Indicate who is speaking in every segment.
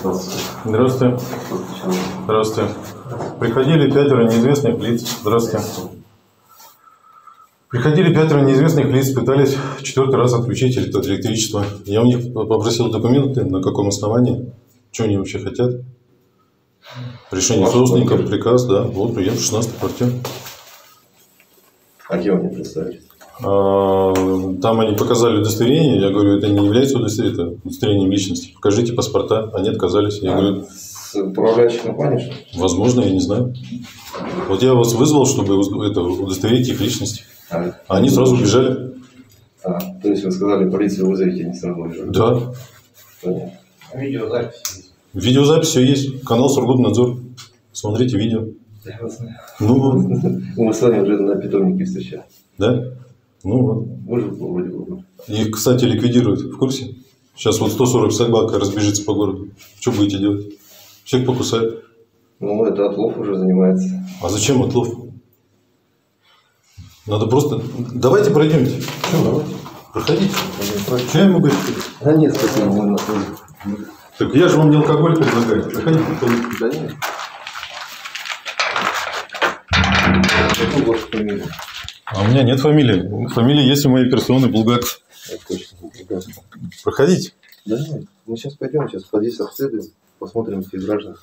Speaker 1: Здравствуйте.
Speaker 2: Здравствуйте. Здравствуйте. Приходили пятеро неизвестных лиц. Здравствуйте. Приходили пятеро неизвестных лиц, пытались четвертый раз отключить эле- электричество. Я у них попросил документы, на каком основании, что они вообще хотят. Решение
Speaker 1: квартира?
Speaker 2: приказ, да. Вот, я в 16 квартире.
Speaker 1: А кем они представились?
Speaker 2: А, Там они показали удостоверение, я говорю, это не является удостоверением, это удостоверением личности. Покажите паспорта, они отказались. Я говорю,
Speaker 1: С управляющей компанией, что ли?
Speaker 2: возможно, я не знаю. Вот я вас вызвал, чтобы это, удостоверить их личность.
Speaker 1: А,
Speaker 2: А они сразу убежали.
Speaker 1: А, то есть вы сказали, полицию вызовите, они сразу убежали?
Speaker 2: Да.
Speaker 1: Понятно.
Speaker 3: Видеозапись.
Speaker 2: Видеозапись все есть. Канал Сургутнадзор. Смотрите видео.
Speaker 1: Я вас знаю.
Speaker 2: Ну.
Speaker 1: Мы с вами уже на питомнике встречались.
Speaker 2: Да? Ну вот.
Speaker 1: Же вроде бы.
Speaker 2: Их, кстати, ликвидируют. В курсе? Сейчас вот 140 собак разбежится по городу. Что будете делать? Всех покусают.
Speaker 1: Ну, это отлов уже занимается.
Speaker 2: А зачем отлов? Надо просто... Давайте пройдемте. Что, давайте. Проходите. Ему говорю?
Speaker 1: Да нет, спасибо, мы на
Speaker 2: Так я же вам не алкоголь предлагаю. Проходите.
Speaker 1: Да нет.
Speaker 2: А у меня нет фамилии. Фамилия есть у моей персоны Булгаков.
Speaker 1: Пригадываю.
Speaker 2: Проходите.
Speaker 1: Да нет, мы сейчас пойдем, сейчас подъезд обследуем, посмотрим этих граждан.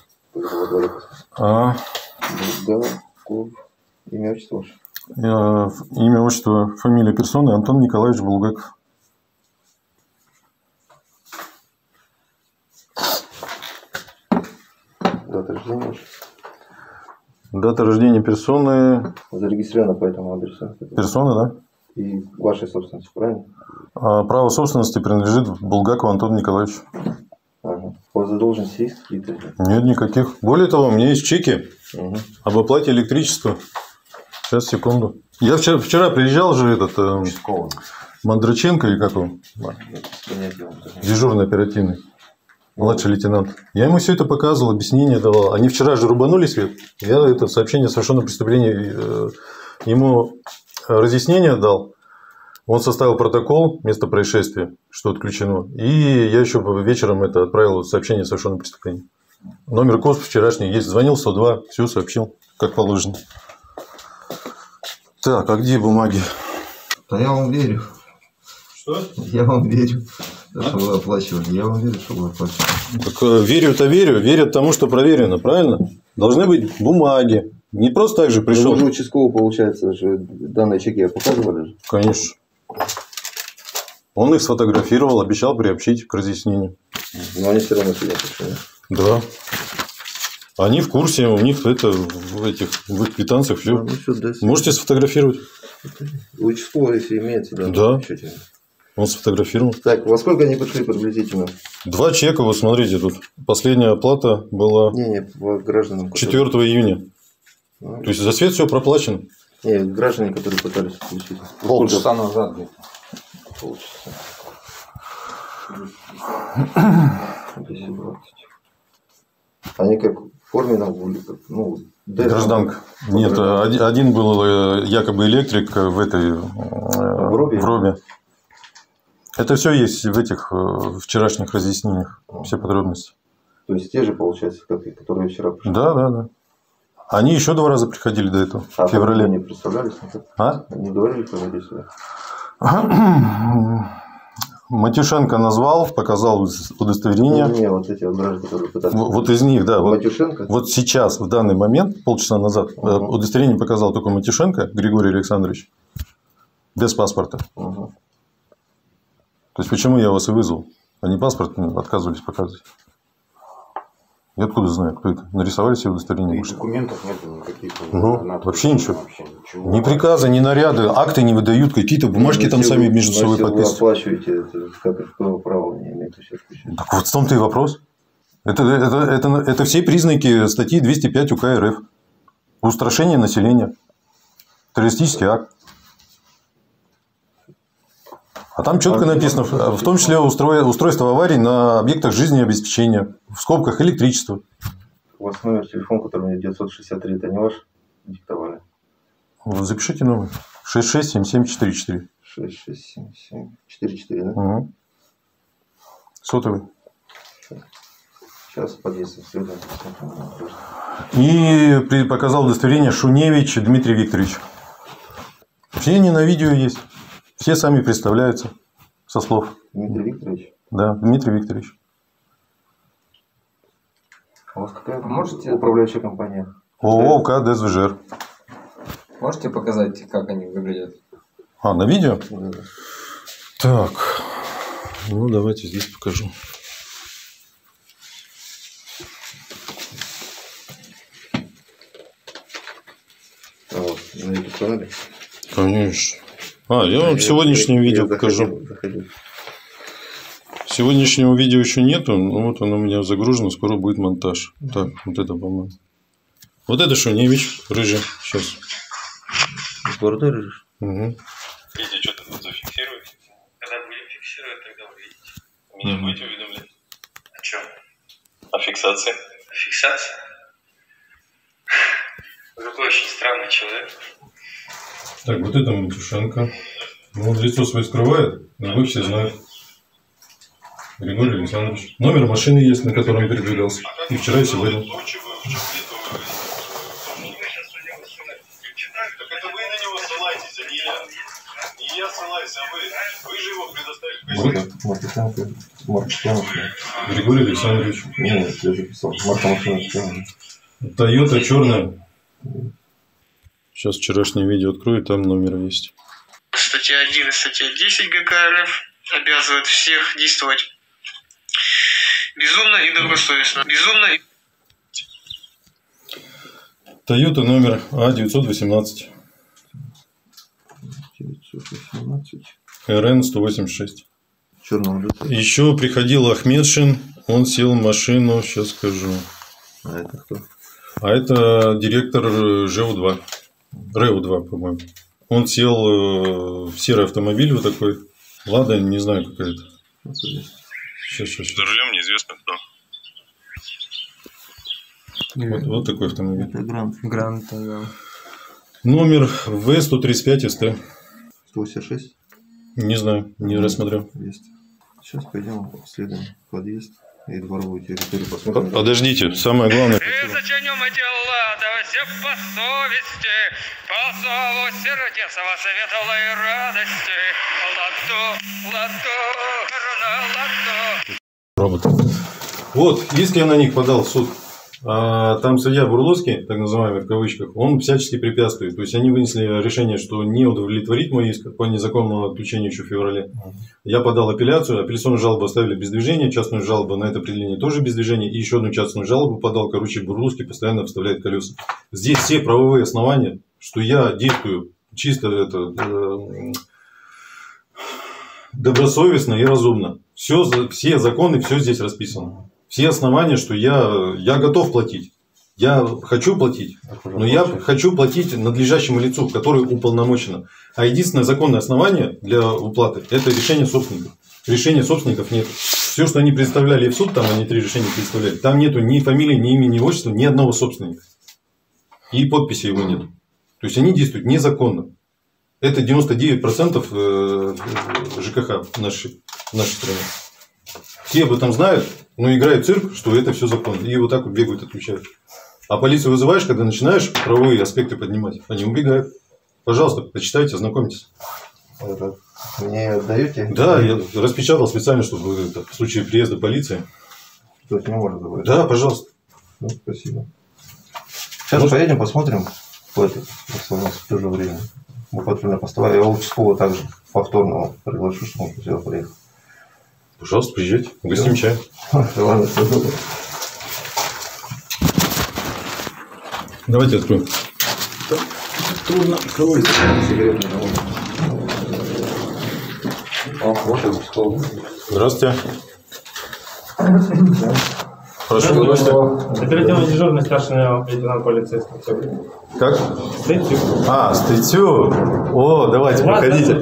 Speaker 2: А,
Speaker 1: Булгаков. Имя, отчество ваше?
Speaker 2: я- имя, отчество, фамилия персоны Антон Николаевич Булгаков.
Speaker 1: Дата рождения ваша?
Speaker 2: Дата рождения персоны...
Speaker 1: Зарегистрирована по этому адресу.
Speaker 2: Персона, да?
Speaker 1: И вашей собственности, правильно?
Speaker 2: А право собственности принадлежит Булгакову Антону Николаевичу.
Speaker 1: Ага. У вас задолженности есть какие-то?
Speaker 2: Нет никаких. Более того, у меня есть чеки
Speaker 1: Угу.
Speaker 2: об оплате электричества. Сейчас, секунду. Я вчера, вчера приезжал же этот э, Мандраченко или как он? Дежурный оперативный. Младший лейтенант. Я ему все это показывал, объяснение давал. Они вчера же рубанули свет. Я это сообщение о совершенном преступлении э, ему разъяснение дал. Он составил протокол места происшествия, что отключено. И я еще вечером это отправил сообщение о совершенном преступлении. Номер КОС вчерашний есть. Звонил 102, все сообщил, как положено. Так, а где бумаги?
Speaker 1: Да я вам верю.
Speaker 2: Что?
Speaker 1: Я вам верю. То, что вы оплачивали. Я вам верю, что вы оплачивали.
Speaker 2: Так э, верю-то верю, верят тому, что проверено, правильно? Должны быть бумаги. Не просто так же пришел.
Speaker 1: Вы же участковый, получается, же данные чеки показывали же.
Speaker 2: Конечно. Он их сфотографировал, обещал приобщить к разъяснению.
Speaker 1: Но они все равно сюда пришли.
Speaker 2: Да. Они в курсе, у них это в этих в их квитанциях все.
Speaker 1: Ну, что, да,
Speaker 2: Можете сфотографировать?
Speaker 1: Участковый, если имеется, да.
Speaker 2: Да. Он сфотографировал.
Speaker 1: Так, во сколько они пришли приблизительно?
Speaker 2: Два чека, вот смотрите, тут последняя оплата была
Speaker 1: Не, не, по гражданам. которые-
Speaker 2: 4 июня.
Speaker 1: Ну,
Speaker 2: То есть за свет все проплачено.
Speaker 1: Не, граждане, которые пытались включить.
Speaker 3: Полчаса назад где-то.
Speaker 1: Полчаса. 10, 20. Они как в форме на были, как, ну,
Speaker 2: Гражданка. Нет, один был э, якобы электрик в этой э,
Speaker 1: В Робе?
Speaker 2: в Робе. Это все есть в этих э, вчерашних разъяснениях, все подробности.
Speaker 1: То есть те же, получается, которые вчера пришли.
Speaker 2: Да, да, да. Они еще два раза приходили до этого,
Speaker 1: А
Speaker 2: в феврале.
Speaker 1: Они представлялись? ну?
Speaker 2: А?
Speaker 1: Не говорили, кто сюда?
Speaker 2: Матюшенко назвал, показал удостоверение.
Speaker 1: Не, не, вот эти вот граждане, которые пытались.
Speaker 2: В- Вот из них, да. Вот,
Speaker 1: Матюшенко?
Speaker 2: вот сейчас, в данный момент, полчаса назад,
Speaker 1: Мгм.
Speaker 2: удостоверение показал только Матюшенко Григорий Александрович. Без паспорта.
Speaker 1: Мгм.
Speaker 2: То есть, почему я вас и вызвал? Они паспорт ну, отказывались показывать. Я откуда знаю, кто это? Нарисовали себе удостоверение?
Speaker 3: И документов нет никаких.
Speaker 2: Ну,
Speaker 3: на
Speaker 2: вообще ничего.
Speaker 3: Вообще ничего.
Speaker 2: Ни приказа, ни наряды, акты не выдают, какие-то бумажки
Speaker 1: Ну,
Speaker 2: там
Speaker 1: если
Speaker 2: сами
Speaker 1: вы-
Speaker 2: между
Speaker 1: ну,
Speaker 2: собой
Speaker 1: если вы
Speaker 2: подписывают.
Speaker 1: оплачиваете, это как какого права не имеет?
Speaker 2: Так вот в том-то и вопрос. Это, это, это, это все признаки статьи 205 УК РФ. Устрашение населения. Террористический акт. А там четко
Speaker 1: А,
Speaker 2: написано, в том числе устро- устройство аварий на объектах жизнеобеспечения, в скобках электричество.
Speaker 1: У вас номер телефона, который мне 963, это не ваш? Диктовали.
Speaker 2: Вот запишите номер. 667744.
Speaker 1: 6677 44, да?
Speaker 2: Угу. Сотовый.
Speaker 1: Сейчас подъезд следует.
Speaker 2: И показал удостоверение Шуневич Дмитрий Викторович. Все они на видео есть. Все сами представляются со слов.
Speaker 1: Дмитрий Викторович,
Speaker 2: Да, Дмитрий Викторович.
Speaker 1: а у вас какая
Speaker 4: Можете-
Speaker 1: управляющая компания?
Speaker 2: ООО КД ДСВЖР.
Speaker 4: Можете показать, как они выглядят?
Speaker 2: А, на видео?
Speaker 1: Да.
Speaker 2: Так. Ну, давайте здесь покажу.
Speaker 1: А вот, на YouTube канале?
Speaker 2: Конечно. А, я вам сегодняшнее видео покажу. Сегодняшнего видео еще нету, но вот оно у меня загружено, скоро будет монтаж. Так, вот это, по-моему. Вот это Шуневич, рыжий, сейчас.
Speaker 1: С бородой режешь?
Speaker 2: Угу.
Speaker 5: Видите, что-то тут зафиксируете. Когда будем фиксировать, тогда увидите. Меня
Speaker 2: Мгм.
Speaker 5: будете уведомлять? О чем? О фиксации. О фиксации? Вы какой очень странный человек.
Speaker 2: Так, вот это Матюшенко. Ну, лицо свое скрывает, но все знают. Григорий Александрович. Номер машины есть, на котором передвигался. И вчера, и сегодня.
Speaker 5: А а.
Speaker 1: Маркетанка.
Speaker 2: Григорий Александрович.
Speaker 1: Нет, я записал. Марка машины. правильно.
Speaker 2: Тойота черная. Сейчас вчерашнее видео открою, там номер есть.
Speaker 6: Статья 1 и статья 10 ГК РФ обязывает всех действовать безумно и добросовестно. Безумно и...
Speaker 2: Тойота номер А918.
Speaker 1: 918.
Speaker 2: РН-186.
Speaker 1: Черного
Speaker 2: Еще приходил Ахмедшин, он сел в машину, сейчас скажу.
Speaker 1: А это кто?
Speaker 2: А это директор ЖУ-2. Рэу 2, по-моему. Он сел э, в серый автомобиль вот такой. Лада, не знаю, какая
Speaker 1: это. Сейчас,
Speaker 2: сейчас, сейчас.
Speaker 5: За рулем неизвестно кто.
Speaker 2: Вот, вот такой автомобиль.
Speaker 1: Это Грант.
Speaker 4: Грант, да.
Speaker 2: Номер В135 СТ.
Speaker 1: 186?
Speaker 2: Не знаю, не рассмотрел.
Speaker 1: Есть. Сейчас пойдем следом подъезд и дворовую территорию посмотрим.
Speaker 2: Подождите, самое главное.
Speaker 6: Это за чем дело? Ладоси по совести, по зову сердец во светлой радости. Ладу, ладу, ладу.
Speaker 2: Робот. Вот, если я на них подал в суд, там судья Бурловский, так называемый в кавычках, он всячески препятствует. То есть они вынесли решение, что не удовлетворить мой иск по незаконному отключению еще в феврале. Я подал апелляцию, апелляционную жалобу оставили без движения, частную жалобу на это определение тоже без движения, и еще одну частную жалобу подал. Короче, Бурловский постоянно вставляет колеса. Здесь все правовые основания, что я действую чисто это, э, добросовестно и разумно. Все, все законы, все здесь расписано. Все основания, что я, я готов платить. Я хочу платить, но я хочу платить надлежащему лицу, которое уполномочено. А единственное законное основание для уплаты – это решение собственников. Решения собственников нет. Все, что они представляли в суд, там они три решения представляли, там нету ни фамилии, ни имени, ни отчества, ни одного собственника. И подписи его нет. То есть они действуют незаконно. Это 99% э, ЖКХ в нашей, в нашей стране. Все об этом знают, но играет цирк, что это все законно. И вот так вот бегают, отключают. А полицию вызываешь, когда начинаешь правовые аспекты поднимать. Они убегают. Пожалуйста, почитайте, ознакомьтесь.
Speaker 1: Это Мне отдаете?
Speaker 2: Да, я распечатал специально, чтобы это, в случае приезда полиции.
Speaker 1: То есть не можно забрать?
Speaker 2: Да, пожалуйста.
Speaker 1: Ну, спасибо. Сейчас поедем, посмотрим. Вот, если у нас в то же время. Мы патрульно поставили. Я участкового также повторно приглашу, чтобы он сюда приехал.
Speaker 2: Пожалуйста, приезжайте. Угостим чай.
Speaker 1: Ладно, все добро.
Speaker 2: Давайте откроем.
Speaker 1: Трудно открывается. Сигаретный. О, вот и участковый.
Speaker 2: Здравствуйте. Прошу, здравствуйте.
Speaker 7: Оперативно дежурный старший лейтенант полиции Статюк.
Speaker 2: Как?
Speaker 7: Статюк.
Speaker 2: А, Статью. О, давайте,
Speaker 7: так
Speaker 2: проходите.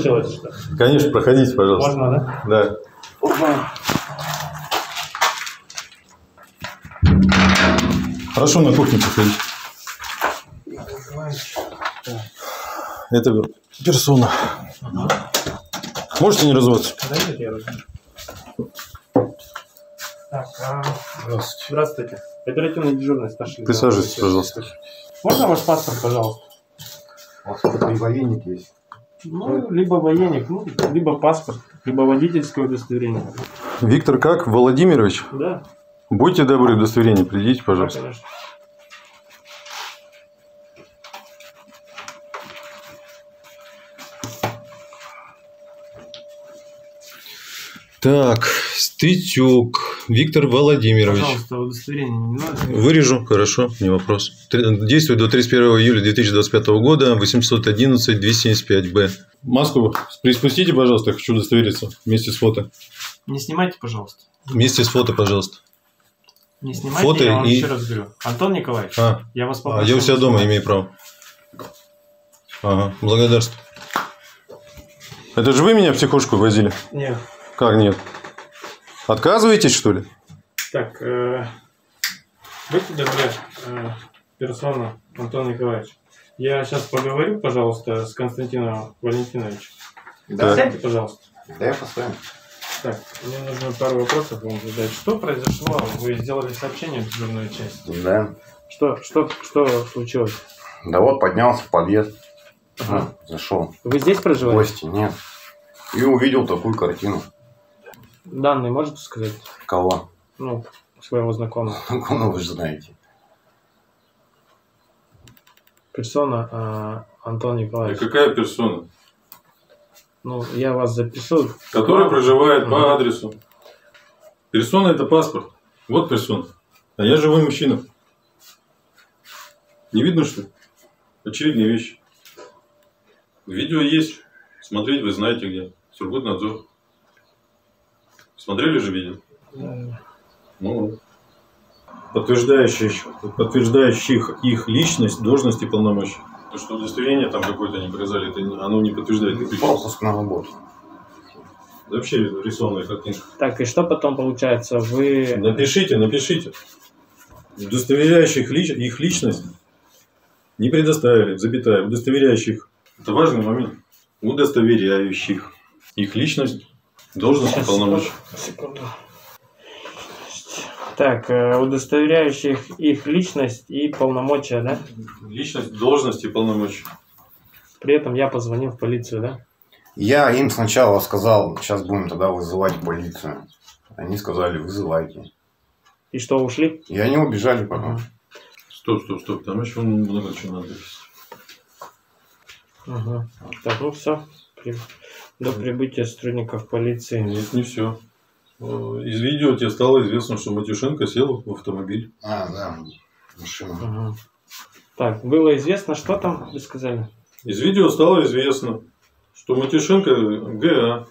Speaker 2: Конечно, проходите, пожалуйста.
Speaker 7: Можно, да?
Speaker 2: Да. Хорошо, на кухню приходите. Это персона. Можете не разводиться?
Speaker 7: Подойдите, я возьму. Так, а,
Speaker 2: Здравствуйте.
Speaker 7: здравствуйте. Оперативный дежурный старший.
Speaker 2: Присаживайтесь, пожалуйста.
Speaker 7: Можно ваш паспорт, пожалуйста?
Speaker 1: У вас военник есть.
Speaker 7: Ну, либо военник, ну, либо паспорт, либо водительское удостоверение.
Speaker 2: Виктор как? Владимирович?
Speaker 7: Да,
Speaker 2: Будьте добры, удостоверение придите,
Speaker 7: да,
Speaker 2: пожалуйста.
Speaker 7: конечно.
Speaker 2: Так, Стытюк Виктор Владимирович.
Speaker 7: Пожалуйста, удостоверение не надо.
Speaker 2: Вырежу, хорошо, не вопрос. Действует до 31 июля 2025 года, 811-275-Б. Маску приспустите, пожалуйста, я хочу удостовериться вместе с фото.
Speaker 7: Не снимайте, пожалуйста.
Speaker 2: Вместе с фото, пожалуйста.
Speaker 7: Не снимайте,
Speaker 2: Фото
Speaker 7: я вам
Speaker 2: и-
Speaker 7: еще раз говорю. Антон Николаевич,
Speaker 2: А,
Speaker 7: я вас
Speaker 2: а
Speaker 7: попрошу.
Speaker 2: я у себя дома имею право. Ага, благодарствую. Это же вы меня в психушку возили?
Speaker 7: Нет.
Speaker 2: Как нет? Отказываетесь, что ли?
Speaker 7: Так, э, будьте добры, э, персона Антон Николаевич. Я сейчас поговорю, пожалуйста, с Константином Валентиновичем.
Speaker 1: Да,
Speaker 7: Сядьте, пожалуйста.
Speaker 1: да я поставлю.
Speaker 7: Так, мне нужно пару вопросов вам задать. Что произошло? Вы сделали сообщение в дежурную часть.
Speaker 3: Да.
Speaker 7: Что, что, что случилось?
Speaker 3: Да вот поднялся в подъезд.
Speaker 7: Ага.
Speaker 3: Зашел.
Speaker 7: Вы здесь
Speaker 3: В
Speaker 7: проживаете?
Speaker 3: гости, нет. И увидел такую картину.
Speaker 7: Данные можете сказать?
Speaker 3: Кого?
Speaker 7: Ну, своего знакомого.
Speaker 3: Ну, вы же знаете.
Speaker 7: Персона а, Антон Николаевич.
Speaker 2: какая персона?
Speaker 7: Ну, я вас запишу.
Speaker 2: Который проживает по адресу. Персона это паспорт. Вот персона. А я живой мужчина. Не видно, что ли? Очевидные вещи. Видео есть. Смотреть вы знаете где. Сургутнадзор. Смотрели же видео? Ну, вот. подтверждающих, подтверждающих их личность, должность и полномочия. То, что удостоверение там какое-то не показали, это оно не подтверждает их личность.
Speaker 3: Пропуск на работу.
Speaker 2: Вообще рисованная картинка.
Speaker 7: Так, и что потом получается? Вы...
Speaker 2: Напишите, напишите. Удостоверяющих лич- их личность не предоставили, запятая, удостоверяющих. Это важный момент. Удостоверяющих их личность, должность полномочия.
Speaker 7: Секунду. Так, э, удостоверяющих их личность и полномочия, да?
Speaker 2: Личность, должность и полномочия.
Speaker 7: При этом я позвонил в полицию, да?
Speaker 3: Я им сначала сказал, сейчас будем тогда вызывать полицию. Они сказали, вызывайте.
Speaker 7: И что, ушли?
Speaker 3: И они убежали потом.
Speaker 2: Стоп, стоп, стоп. Там еще много чего надо.
Speaker 7: Ага. Так, ну все. До прибытия сотрудников полиции.
Speaker 2: Нет, не все. Из видео тебе стало известно, что Матюшенко сел в автомобиль.
Speaker 3: А, да, машина.
Speaker 7: Ага. Так, было известно, что там, вы сказали?
Speaker 2: Из видео стало известно, что Матюшенко ГА,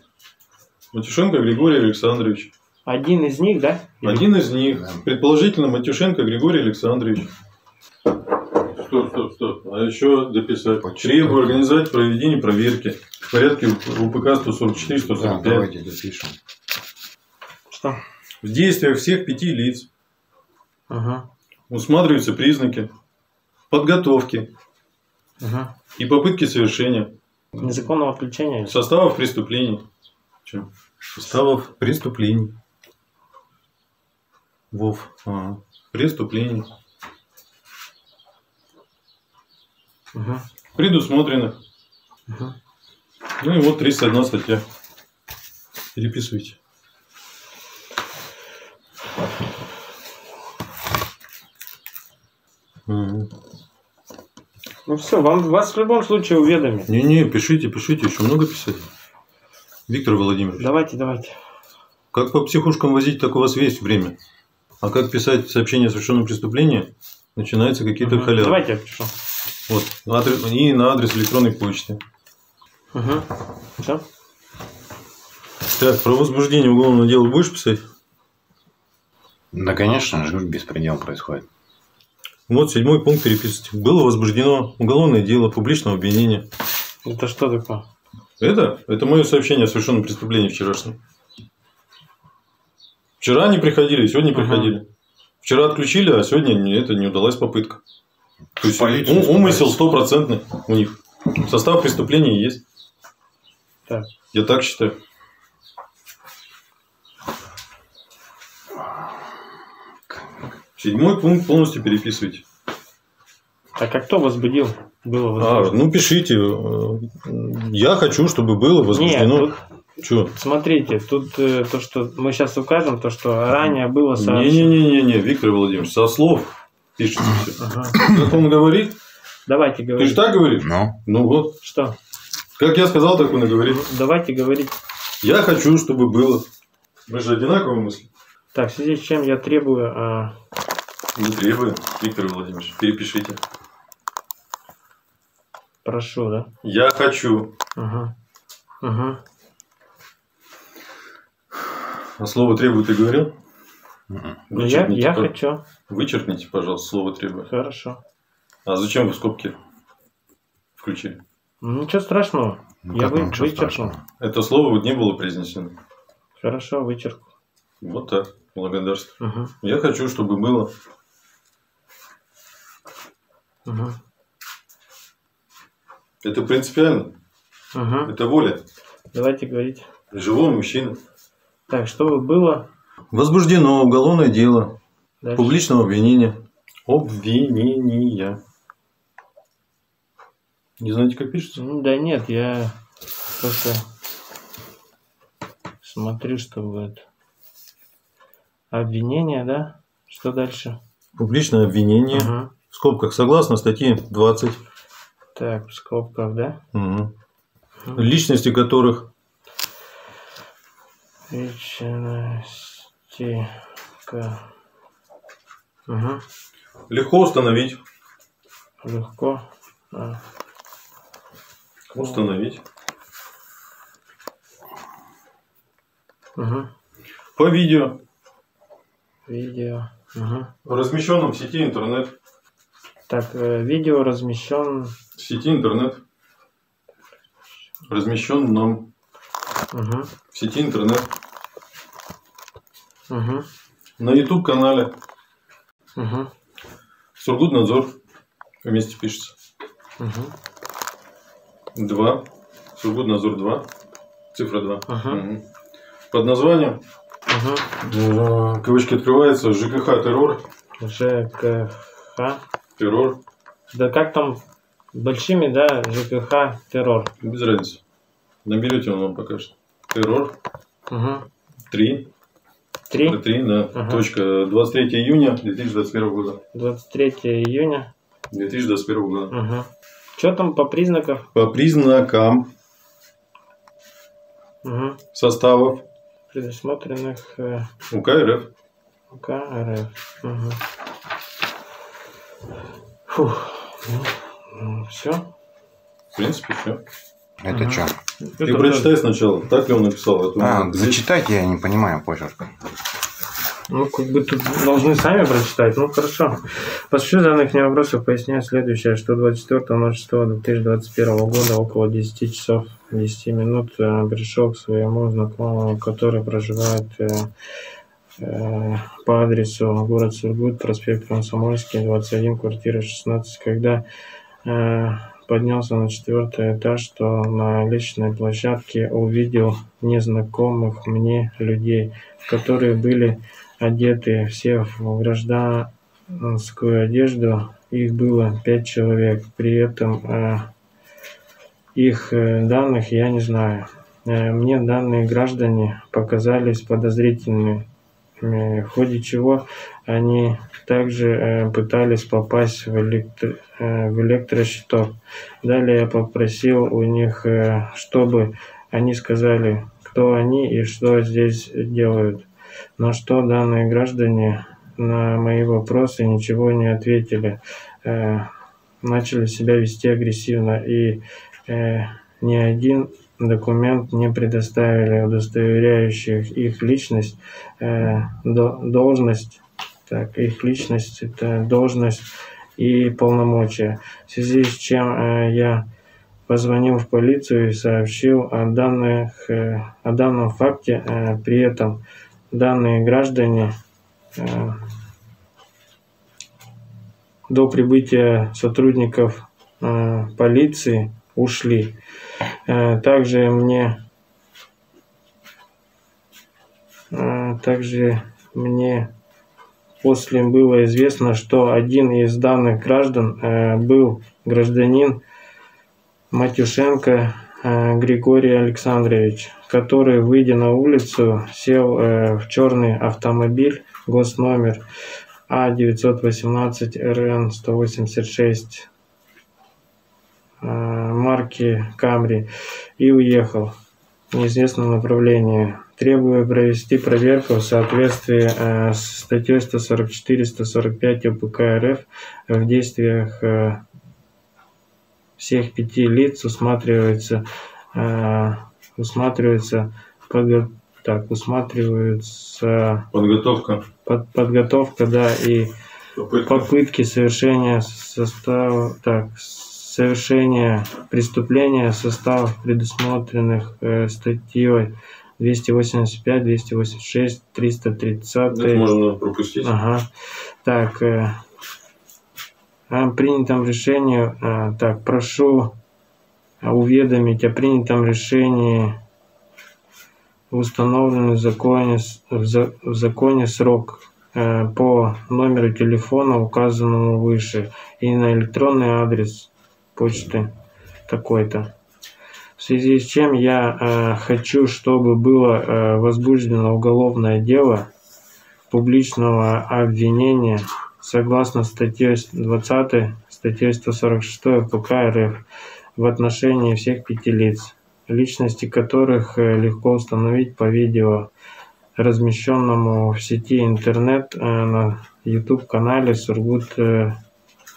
Speaker 2: Матюшенко Григорий Александрович,
Speaker 7: Один из них, да?
Speaker 2: один из них,
Speaker 3: Да.
Speaker 2: предположительно Матюшенко Григорий Александрович. Стоп, стоп, стоп. А еще дописать. Требую организовать проведение проверки в порядке УПК
Speaker 3: Да,
Speaker 2: 144-145
Speaker 3: давайте допишем.
Speaker 7: Что?
Speaker 2: в действиях всех пяти лиц
Speaker 7: Ага.
Speaker 2: усматриваются признаки подготовки
Speaker 7: Ага.
Speaker 2: и попытки совершения
Speaker 7: Незаконного отключения?
Speaker 2: составов преступлений. Чё? Составов преступлений. Вов. Ага. Преступлений.
Speaker 7: Ага.
Speaker 2: Предусмотренных.
Speaker 7: Ага.
Speaker 2: Ну и вот 31 статья. Переписывайте. Мгм.
Speaker 7: Ну все, вам, вас в любом случае уведомят.
Speaker 2: Не-не, пишите, пишите, еще много писать. Виктор Владимирович,
Speaker 7: Давайте, давайте.
Speaker 2: как по психушкам возить, так у вас есть время. А как писать сообщение о совершенном преступлении, начинаются какие-то
Speaker 7: Ага.
Speaker 2: халявы.
Speaker 7: Давайте я пишу.
Speaker 2: Вот, адрес, и на адрес электронной почты.
Speaker 7: Ага. Все?
Speaker 2: Так, про возбуждение уголовного дела будешь писать?
Speaker 3: Да, конечно, же беспредел происходит.
Speaker 2: Вот, седьмой пункт переписывайте. Было возбуждено уголовное дело публичного обвинения.
Speaker 7: Это что такое?
Speaker 2: Это? Это мое сообщение о совершенном преступлении вчерашнем. Вчера не приходили, сегодня
Speaker 7: Ага.
Speaker 2: приходили. Вчера отключили, а сегодня это не удалась попытка. То есть
Speaker 3: Полицию
Speaker 2: ум- умысел стопроцентный у них. Состав преступления есть.
Speaker 7: Так.
Speaker 2: Я так считаю. Седьмой пункт полностью переписывайте.
Speaker 7: Так а кто возбудил? Было
Speaker 2: А,
Speaker 7: возбуждено.
Speaker 2: ну пишите. Я хочу, чтобы было
Speaker 7: Нет,
Speaker 2: возбуждено.
Speaker 7: тут,
Speaker 2: Чё?
Speaker 7: смотрите, тут э, то, что мы сейчас укажем, то, что ранее было сообщено.
Speaker 2: Не-не-не-не, Виктор Владимирович, со слов пишется все.
Speaker 7: Ага.
Speaker 2: Как он говорит?
Speaker 7: Давайте
Speaker 2: Ты же
Speaker 7: говорить.
Speaker 2: так говоришь?
Speaker 3: Ну,
Speaker 2: Ну вот.
Speaker 7: Что?
Speaker 2: Как я сказал, так он и говорит.
Speaker 7: Ну, Давайте говорить.
Speaker 2: Я хочу, чтобы было. Мы же одинаковые мысли.
Speaker 7: Так, в связи с чем я требую а,
Speaker 2: Не требуем, Виктор Владимирович. Перепишите.
Speaker 7: прошу, да?
Speaker 2: Я хочу.
Speaker 7: Ага. Ага.
Speaker 2: А слово требует ты говорил?
Speaker 7: Ну, я, я
Speaker 2: пож-
Speaker 7: хочу.
Speaker 2: Вычеркните, пожалуйста, слово требует.
Speaker 7: Хорошо.
Speaker 2: А зачем вы скобки включили?
Speaker 7: Ну, Ничего страшного.
Speaker 3: ну
Speaker 7: Я вы-
Speaker 3: ну,
Speaker 7: вычеркнул.
Speaker 3: страшного.
Speaker 2: Это слово вот не было произнесено.
Speaker 7: Хорошо, вычеркну.
Speaker 2: Вот так. Благодарствую.
Speaker 7: Угу.
Speaker 2: Я хочу, чтобы было.
Speaker 7: Угу.
Speaker 2: Это принципиально.
Speaker 7: Угу.
Speaker 2: Это воля.
Speaker 7: Давайте говорить.
Speaker 2: Живого мужчины.
Speaker 7: Так, что было
Speaker 2: Возбуждено уголовное дело
Speaker 7: дальше?
Speaker 2: публичного обвинения. Обвинения. Не знаете, как пишется?
Speaker 7: Ну, да нет, я просто смотрю, что будет. Обвинение, да? Что дальше?
Speaker 2: Публичное обвинение.
Speaker 7: Мгм.
Speaker 2: В скобках согласно статье 20.
Speaker 7: Так, в скобках, да?
Speaker 2: Мгм. Личности которых
Speaker 7: Личности. К... Угу.
Speaker 2: легко установить.
Speaker 7: Легко. А,
Speaker 2: Установить.
Speaker 7: Угу.
Speaker 2: По видео,
Speaker 7: Видео. Угу.
Speaker 2: размещенном в сети интернет.
Speaker 7: Так, э, видео размещен.
Speaker 2: В сети интернет. Размещенном
Speaker 7: Угу.
Speaker 2: в сети интернет.
Speaker 7: Угу.
Speaker 2: На YouTube канале.
Speaker 7: Угу.
Speaker 2: Сургутнадзор вместе пишется.
Speaker 7: Угу.
Speaker 2: 2. Сургутнадзор 2. Цифра 2.
Speaker 7: Угу.
Speaker 2: Угу. Под названием.
Speaker 7: Угу.
Speaker 2: Кавычки открываются. ЖКХ террор.
Speaker 7: ЖКХ.
Speaker 2: Террор.
Speaker 7: Да как там большими, да, ЖКХ террор.
Speaker 2: Без разницы. Наберете, он вам покажет. Террор.
Speaker 7: Угу. Три.
Speaker 2: 23. 23, да.
Speaker 7: Ага.
Speaker 2: Точка. 23 июня 2021 года.
Speaker 7: 23 июня.
Speaker 2: 2021 года.
Speaker 7: Ага. Что там по признакам?
Speaker 2: По признакам
Speaker 7: ага.
Speaker 2: составов.
Speaker 7: Предусмотренных. Э,
Speaker 2: УК РФ.
Speaker 7: УК РФ. Ага. Фух. Ну, ну все.
Speaker 2: В принципе, все.
Speaker 3: Это
Speaker 7: Ага.
Speaker 3: что?
Speaker 2: Ты прочитай сначала, так ли он написал. а
Speaker 3: А,
Speaker 2: здесь-
Speaker 3: зачитайте, я не понимаю почерк.
Speaker 7: Ну, как бы тут должны сами прочитать. Ну, хорошо. По сути данных мне вопросов поясняю следующее, что 24.06.2021 года около 10 часов 10 минут э, пришел к своему знакомому, который проживает э, э, по адресу город Сургут, проспект Комсомольский, 21, квартира 16, когда э, поднялся на четвертый этаж, то на личной площадке увидел незнакомых мне людей, которые были одеты все в гражданскую одежду. Их было пять человек. При этом э, их э, данных я не знаю. Э, мне данные граждане показались подозрительными, в ходе чего они также э, пытались попасть в, электро- э, в электрощиток. Далее я попросил у них, э, чтобы они сказали, кто они и что здесь делают. На что данные граждане на мои вопросы ничего не ответили. Э, начали себя вести агрессивно и э, ни один документ не предоставили, удостоверяющих их личность, э, до- должность, так, их личность, это должность и полномочия. В связи с чем э, я позвонил в полицию и сообщил о, данных, э, о данном факте. Э, при этом данные граждане э, до прибытия сотрудников э, полиции ушли. Э, Также мне э, также мне после было известно, что один из данных граждан э, был гражданин Матюшенко Григорий Александрович, который, выйдя на улицу, сел в черный автомобиль, госномер А918 РН 186 э, марки Камри и уехал в неизвестном направлении, требуя провести проверку в соответствии э, с статьей 144-145 УПК РФ в действиях э, всех пяти лиц усматривается, э, усматривается подго- так, усматриваются
Speaker 2: Подготовка.
Speaker 7: под- подготовка, да, и
Speaker 2: Попытка.
Speaker 7: попытки совершения состава, так, совершения преступления составов, предусмотренных э, статьей 285, 286, 330.
Speaker 2: Это можно пропустить.
Speaker 7: Ага. Так, э, о принятом решении, э, так, прошу уведомить о принятом решении в установленный в законе, в за- в законе срок э, по номеру телефона, указанному выше, и на электронный адрес почты такой-то. В связи с чем я э, хочу, чтобы было э, возбуждено уголовное дело публичного обвинения согласно статье 20, статье 146 КК РФ в отношении всех пяти лиц, личности которых э, легко установить по видео, размещенному в сети интернет э, на YouTube-канале Сургут э,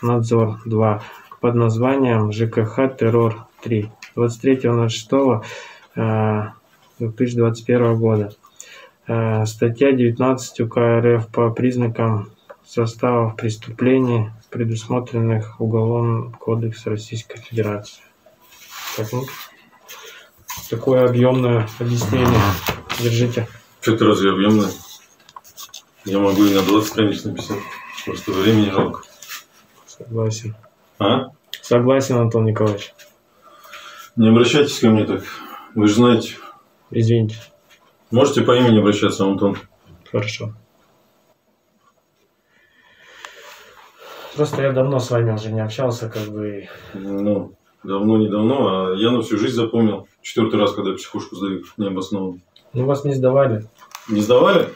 Speaker 7: Надзор 2 под названием ЖКХ Террор 3 23.06 э, 2021 года. Э, Статья 19 УК РФ по признакам составов преступлений, предусмотренных Уголовным кодексом Российской Федерации. Так, ну, такое объемное объяснение. Держите.
Speaker 2: Что ты разве объемное? Я могу и на 20 страниц написать. Просто времени жалко.
Speaker 7: Согласен.
Speaker 2: А?
Speaker 7: Согласен, Антон Николаевич.
Speaker 2: Не обращайтесь ко мне так. Вы же знаете.
Speaker 7: Извините.
Speaker 2: Можете по имени обращаться, Антон.
Speaker 7: Хорошо. Просто я давно с вами уже не общался, как бы.
Speaker 2: Ну, давно, не давно, а я на всю жизнь запомнил. Четвертый раз, когда психушку сдаю, необоснованно.
Speaker 7: Ну, вас не сдавали.
Speaker 2: Не сдавали?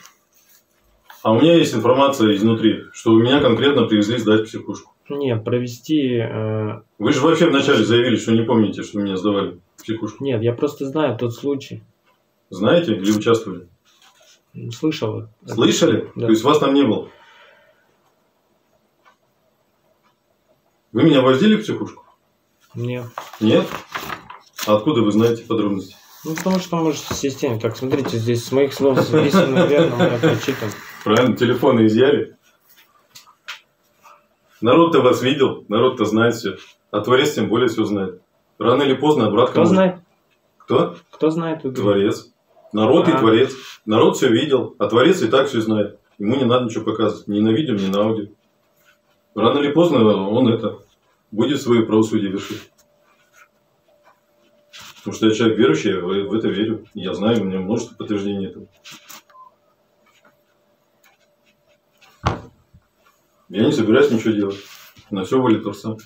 Speaker 2: А у меня есть информация изнутри, что меня конкретно привезли сдать психушку.
Speaker 7: Нет, провести... э,
Speaker 2: Вы же вообще вначале заявили, что не помните, что меня сдавали в психушку.
Speaker 7: Нет, я просто знаю тот случай.
Speaker 2: Знаете или участвовали?
Speaker 7: Слышал.
Speaker 2: Слышали?
Speaker 7: Да.
Speaker 2: То есть вас там не было? Вы меня возили в психушку?
Speaker 7: Нет.
Speaker 2: Нет? А откуда вы знаете подробности?
Speaker 7: Ну, потому что может в системе. Так, смотрите, здесь с моих слов записано верно, я прочитан.
Speaker 2: Правильно, телефоны изъяли. Народ-то вас видел, народ-то знает все. А творец тем более все знает. Рано или поздно обратно
Speaker 7: Кто
Speaker 2: может-
Speaker 7: знает?
Speaker 2: Кто?
Speaker 7: Кто знает? говорите?
Speaker 2: Творец. Народ и
Speaker 7: А.
Speaker 2: творец. Народ все видел, а творец и так все знает. Ему не надо ничего показывать. Ни на видео, ни на аудио. Рано или поздно он это будет свое правосудие вершить. Потому что я человек верующий, я в это верю. Я знаю, у меня множество подтверждений этого. Я не собираюсь ничего делать. На все воля Творца.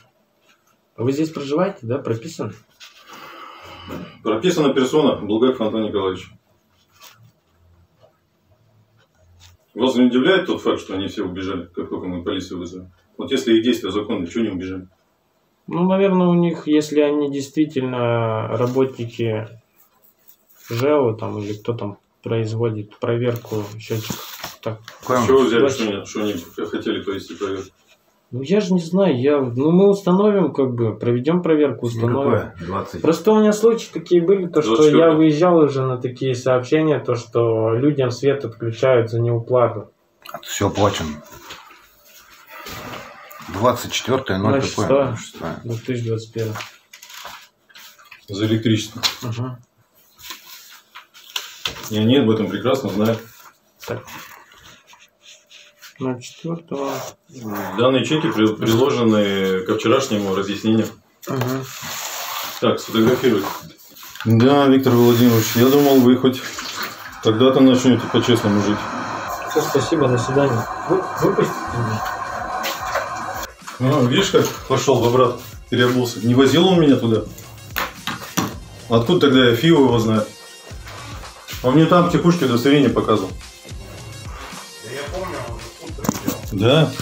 Speaker 7: А Вы здесь проживаете, да? Прописан?
Speaker 2: Прописана персона Булгаков Антон Николаевич. Вас не удивляет тот факт, что они все убежали, как только мы полицию вызвали? Вот если их действия законные, чего не убежали?
Speaker 7: Ну, наверное, у них, если они действительно работники ЖЭО там или кто там производит проверку счетчиков. Так.
Speaker 2: С чего взяли, что они, что они хотели провести проверку?
Speaker 7: Ну я же не знаю, я. Ну мы установим, как бы, проведем проверку, установим.
Speaker 3: Никакое. 20.
Speaker 7: Просто у меня случаи такие были, то что
Speaker 2: 24.
Speaker 7: я выезжал уже на такие сообщения, то что людям свет отключают за неуплату.
Speaker 3: Все оплачено. 24 0
Speaker 7: Значит,
Speaker 3: такое.
Speaker 7: что? 2021.
Speaker 2: За электричество.
Speaker 7: Ага.
Speaker 2: И они об этом прекрасно знают.
Speaker 7: Так. На четвертого.
Speaker 2: Данные чеки при- приложены ко вчерашнему разъяснению.
Speaker 7: Ага.
Speaker 2: Так, сфотографировать. Да, Виктор Владимирович, я думал, вы хоть когда-то начнете по-честному жить.
Speaker 7: Все, спасибо, до свидания. Вы, выпустите меня.
Speaker 2: Ну, видишь, как пошел бы брат, переобулся. Не возил он меня туда. Откуда тогда я фио его знаю? Он мне там в текушке удостоверение показывал.
Speaker 3: Да я помню, он же тут приезжал.
Speaker 2: Да.